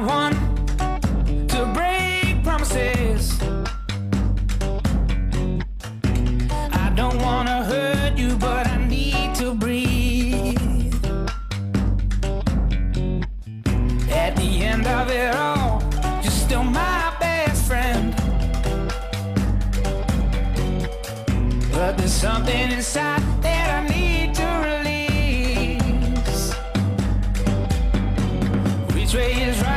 not one to break promises. I don't wanna hurt you, but I need to breathe. At the end of it all, you're still my best friend. But there's something inside that I need to release. Which way is right?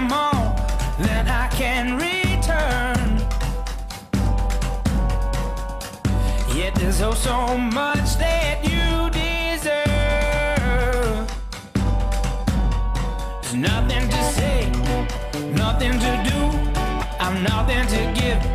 More than I can return. Yet there's oh so much that you deserve. There's nothing to say, nothing to do. I'm nothing to give.